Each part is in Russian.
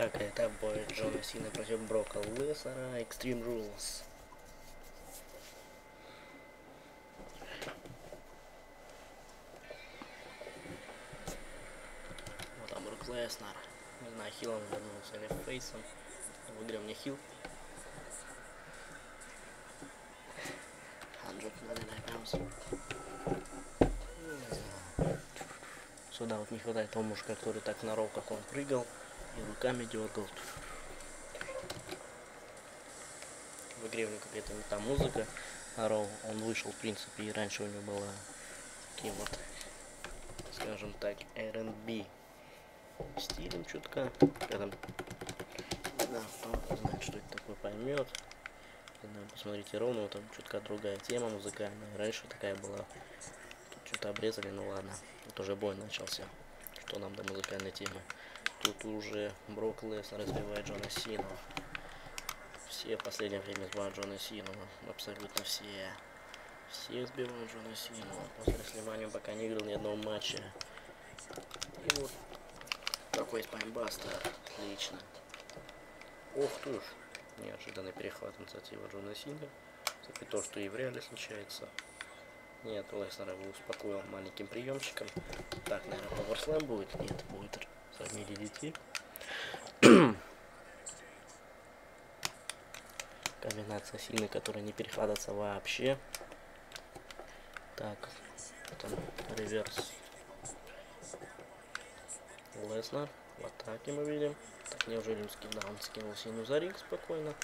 Так, это бой Джона Сина против Брока Леснера, Extreme Rules. Вот там Брок Леснер. Не знаю, хилом вернулся или фейсом. В игре меня хил. 199 pounds. Сюда вот не хватает того мужика, который так на ров, он прыгал и руками дергал. В игре у него какая-то не та музыка, а Роу, он вышел, в принципе, и раньше у него была таким вот, скажем так, R&B стилем чутка. Когда, да, кто знает, что это такое, поймет. посмотрите, ровно, вот там чутка другая тема музыкальная. Раньше такая была. Тут что-то обрезали, ну ладно. Тут уже бой начался. Что нам до музыкальной темы. Тут уже Брок Леснер разбивает Джона Сину. Все в последнее время сбивают Джона Сину. Абсолютно все. Все сбивают Джона Сину. После сливания пока не играл ни одного матча. И вот такой спаймбастер. Отлично. Ох ты ж. Неожиданный перехват инициативы Джона Сина. Кстати, то, что и в реале случается. Нет, Леснер его успокоил маленьким приемчиком. Так, наверное, пауэрслэм будет? Нет, будет сами DDT. Комбинация сильной, которая не перехватывается вообще. Так, там реверс. Леснер. В атаке мы видим. Так, неужели он скинул? Он скинул сину за ринг спокойно.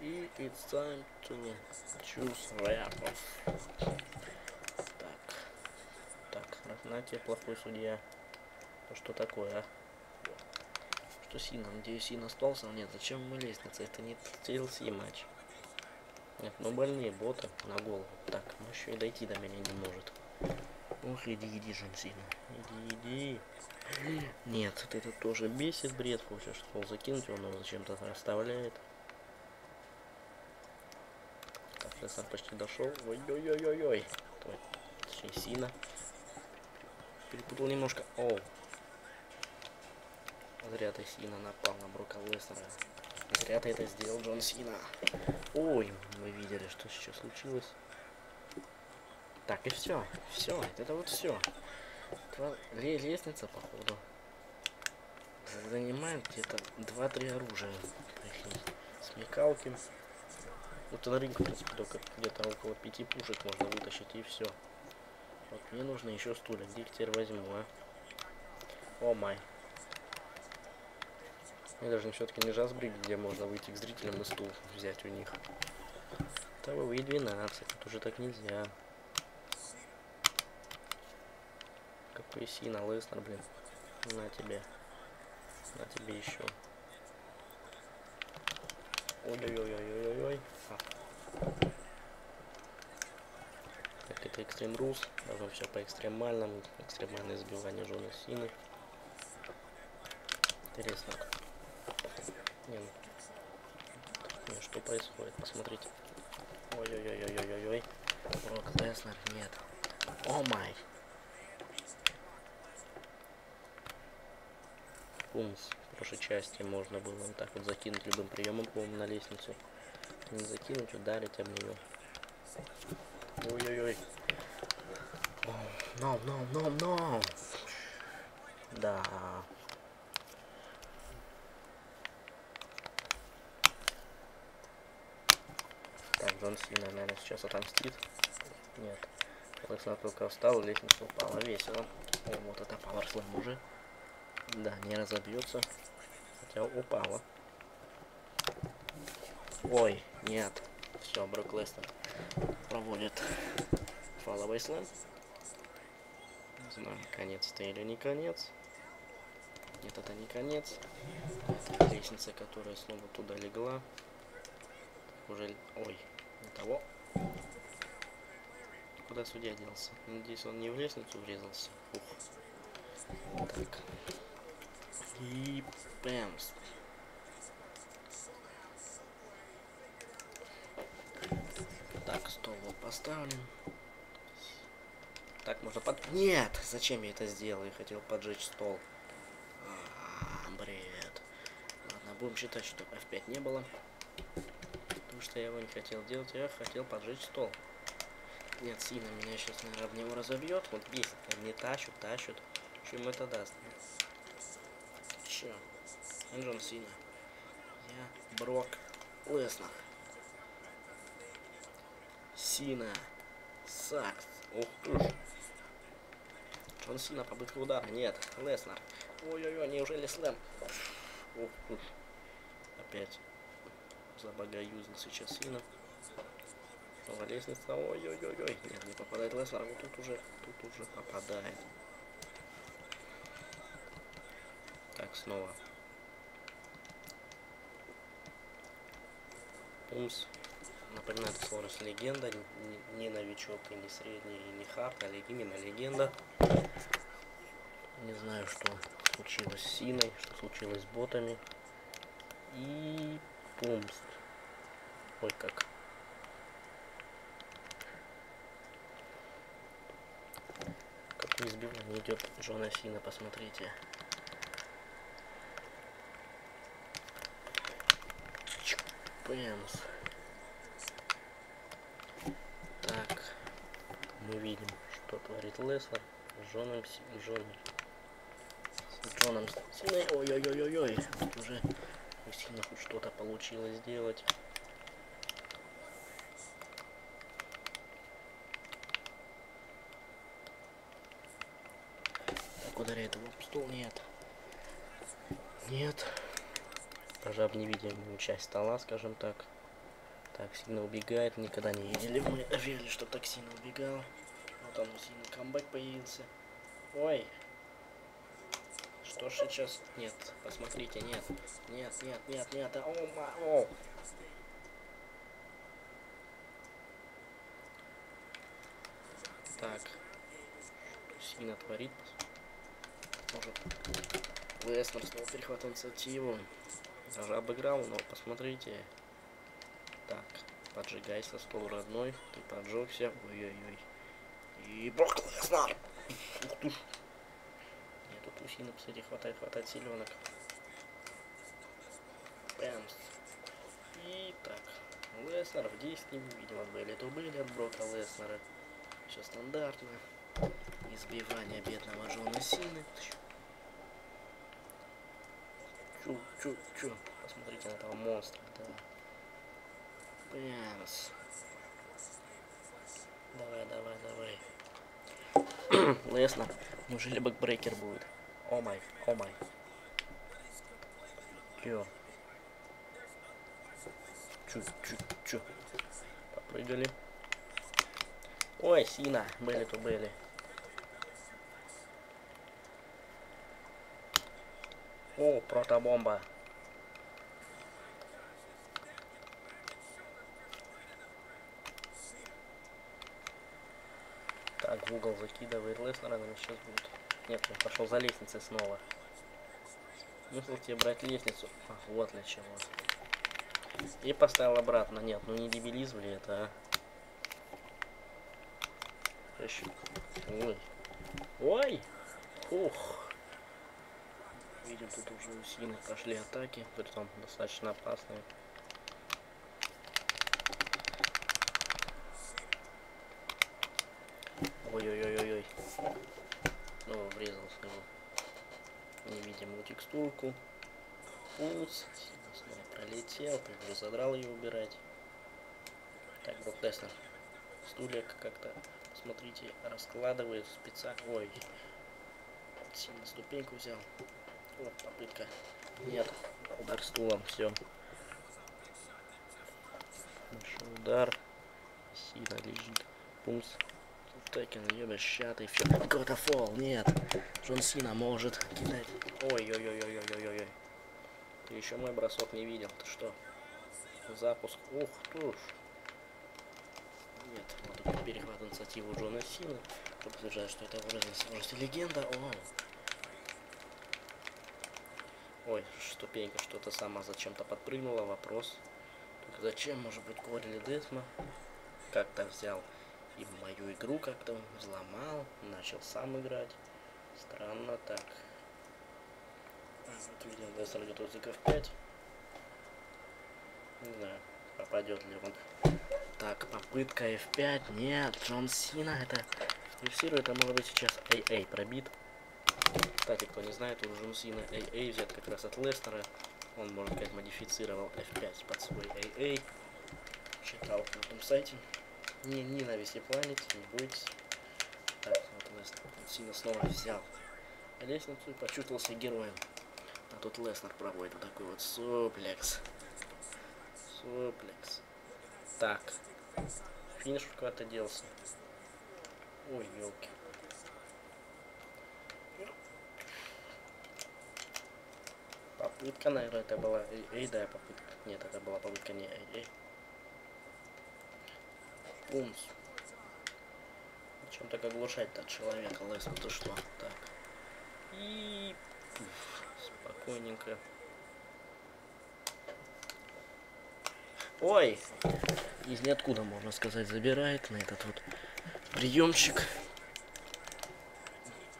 И it's time to choose weapons. Так. Так, на тебе плохой судья. Ну что такое, а? Что Сина? Надеюсь, Сина остался? Нет, зачем мы лестница? Это не TLC матч. Нет, ну больные боты на голову. Так, ну еще и дойти до меня не может. Ох, иди, иди, Джон Сина. Иди, иди. Нет, вот это тоже бесит бред. Хочешь стол закинуть, он его зачем-то расставляет. Так, я сам почти дошел. Ой-ой-ой-ой-ой. Точнее, Сина. Перепутал немножко. О, Зря ты Сина напал на Брока Леснера. Зря ты это сделал, Джон Сина. Ой, мы видели, что сейчас случилось. Так, и все. Все, это вот все. Лестница, походу. Занимает где-то 2-3 оружия. Смекалки. Вот на ринг, в принципе, только где-то около 5 пушек можно вытащить и все. Вот мне нужно еще стулья. Где возьму, а? О май. Я даже все-таки не жазбриг, где можно выйти к зрителям и стул взять у них. Там и 12, тут уже так нельзя. Какой Сина, Леснер, блин. На тебе. На тебе еще. Ой-ой-ой-ой-ой-ой. А. Так, это Extreme Rules. Должно все по экстремальному. Экстремальное сбивание жены Сины. Интересно. Не, не, что происходит? Посмотрите. Ой-ой-ой-ой-ой-ой. Брок Леснер, нет. О май. Пумс. В прошлой части можно было вот так вот закинуть любым приемом, по-моему, на лестницу. Не закинуть, ударить об нее. Ой-ой-ой. No, no, no, no. Да. Джон Сина, наверное, сейчас отомстит. Нет. Леснер только встал, лестница упала. Весело. О, вот это пауэрслэм уже. Да, не разобьется. Хотя упала. Ой, нет. Все, Брок Леснер проводит фаловый слэм. Не знаю, конец-то или не конец. Нет, это не конец. Лестница, которая снова туда легла. Уже... Ой, того. Куда судья делся? Надеюсь, он не в лестницу врезался. Ух. Так. И пэмс. Так, стол вот поставлен. Так, можно под... Нет! Зачем я это сделал? Я хотел поджечь стол. А, бред. будем считать, что F5 не было. Что я его не хотел делать, я хотел поджечь стол. Нет, сильно меня сейчас, наверное, об него разобьет. Вот бесит, не тащут, тащут. Что ему это даст? Че? Джон Сина. Я Брок Леснер. Сина. Сакс. Ух ты ж. Джон Сина, попытка удара. Нет, Леснер. Ой-ой-ой, неужели слэм? Ух ты. Опять забагаюзил сейчас Сина. Снова лестница. Ой-ой-ой-ой. Нет, не попадает Леснер. Вот тут уже, тут уже попадает. Так, снова. Пумс. Напоминает скорость легенда. Не, не новичок и не средний, и не хард, а именно легенда. Не знаю, что случилось с Синой, что случилось с ботами. И Пумс. Ой, как. Какое избивание идет Джона Сина, посмотрите. Пэмс. Так. Мы видим, что творит Леслер с Джоном Си... Джоном. С Джоном. Ой-ой-ой-ой-ой. Уже Сина хоть что-то получилось сделать. Так, ударяет его стол. Нет. Нет даже об невидимую часть стола, скажем так. Так, сильно убегает. Никогда не видели мы Вели, что так сильно убегал. Вот он, сильно камбэк появился. Ой. Что сейчас? Нет, посмотрите, нет. Нет, нет, нет, нет. О, ма, о. Так. Сина творит? Может, Леснер снова перехват инициативу. Даже обыграл, но посмотрите. Так, поджигайся, стол родной. Ты поджегся. Ой-ой-ой. И Брок Леснар! Ух ты. Усина, кстати, хватает, хватает силенок. Бэмс. Так. Леснер в действии, видимо, были то были от Брока Леснера. Все стандартно. Избивание бедного Джона Сины. Чу, чу, чу. Посмотрите на этого монстра, да. Пенс. Давай, давай, давай. Лесно. Неужели бэкбрейкер будет? О май, о май. Чё? Чу, чу, чу. Попрыгали. Ой, Сина, были то были. О, протобомба. Так, в угол закидывает Леснера, но сейчас будет. Нет, он пошел за лестницей снова. Смысл тебе брать лестницу? Ах, вот для чего. И поставил обратно. Нет, ну не дебилизм ли это, а? Ой. Ой! Ух! Видим, тут уже у сильных пошли атаки, притом достаточно опасные. Ой-ой-ой-ой-ой. Врезался его. Невидимую текстурку. Снова пролетел, также задрал ее убирать. Так, Брок Леснер. Стулья как-то, смотрите, раскладывает специально. Ой, сильно ступеньку взял. Вот попытка. Нет. Удар стулом. Все. Нашел удар. Сильно лежит. Пумс. Текен, ебещатый. Все. Какой-то фол. Нет. Джон Сина может кидать. Ой-ой-ой-ой-ой-ой-ой. Ты еще мой бросок не видел. Ты что? Запуск. Ух ты ж. Нет, вот такой перехват инициативы Джона Сина. Что подтверждает, что это уровень сложности легенда. О, Ой, ступенька что-то сама зачем-то подпрыгнула. Вопрос. Только зачем, может быть, Кори Десма как-то взял и мою игру как-то взломал, начал сам играть. Странно так. Вот видим, Десмер готовится к F5. Не знаю, попадет ли он. Так, попытка F5. Нет, Джон Сина это фиксирует, а может быть сейчас AA пробит. Кстати, кто не знает, у Джон Сина AA взят как раз от Лестера. Он, можно сказать, модифицировал F5 под свой AA. Читал на том сайте. Не ненависти планете, не бойтесь. Так, вот Лестер Сина снова взял лестницу и почувствовал себя героем. А тут Леснер проводит вот такой вот суплекс. Суплекс. Так. Финиш куда-то делся. Ой, елки. Попытка, наверное, это была... Эй, эй, да, попытка. Нет, это была попытка не эй, эй. Пумс. Чем так оглушать-то человека, ну ты что? Так. И... Пуф, спокойненько. Ой! Из ниоткуда, можно сказать, забирает на этот вот приемчик.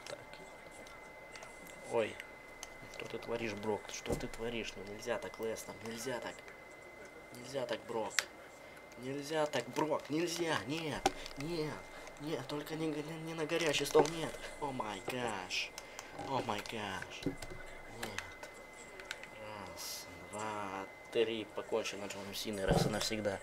Так. Ой. Что ты творишь, Брок? Что ты творишь? Ну нельзя так, Леснер, нельзя так. Нельзя так, Брок. Нельзя так, Брок, нельзя, нет, нет, нет, только не, не, не на горячий стол, нет. О май гаш, о май гаш. Нет. Раз, два, три, покончено Джоном Синой раз и навсегда.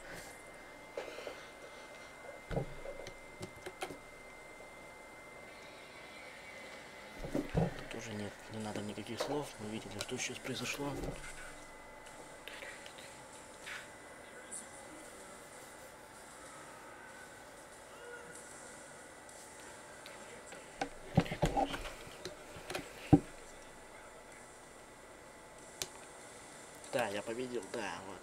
Тут уже нет, не надо никаких слов, мы видели, что сейчас произошло. Да,